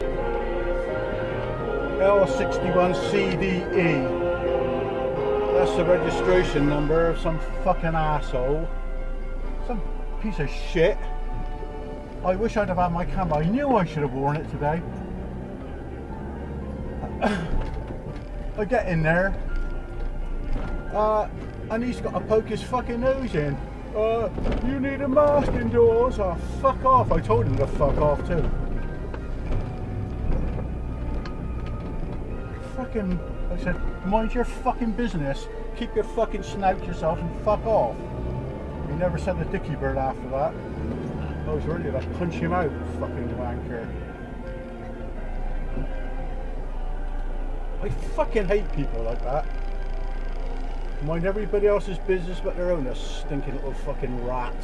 L61CDE. That's the registration number of some fucking asshole. Some piece of shit. I wish I'd have had my camera. I knew I should have worn it today. I get in there, uh, and he's got to poke his fucking nose in. Uh, you need a mask indoors. Oh, fuck off. I told him to fuck off too. Fucking, I said, mind your fucking business. Keep your fucking snout yourself and fuck off. He never sent the dicky bird after that. I was ready to punch him out, fucking wanker. I fucking hate people like that. Mind everybody else's business but their own, a stinking little fucking rat.